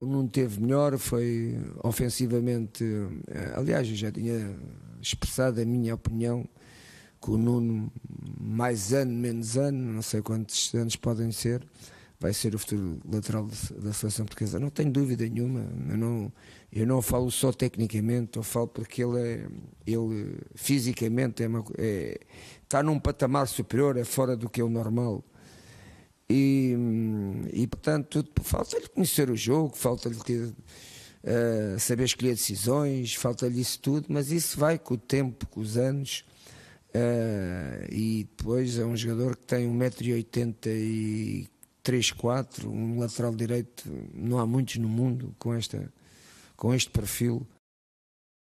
O Nuno teve melhor, foi ofensivamente. eh, Aliás, eu já tinha expressado a minha opinião que o Nuno, mais ano, menos ano, não sei quantos anos podem ser, vai ser o futuro lateral da seleção portuguesa. Não tenho dúvida nenhuma. Eu não, eu não falo só tecnicamente, eu falo porque ele, é, ele fisicamente é uma é- está num patamar superior, é fora do que é o normal. E, e portanto, falta-lhe conhecer o jogo, falta-lhe eh, saber escolher decisões, falta-lhe isso tudo, mas isso vai com o tempo, com os anos. eh, e depois é um jogador que tem 1,83m, 4 um lateral direito, não há muitos no mundo com, esta, com este perfil.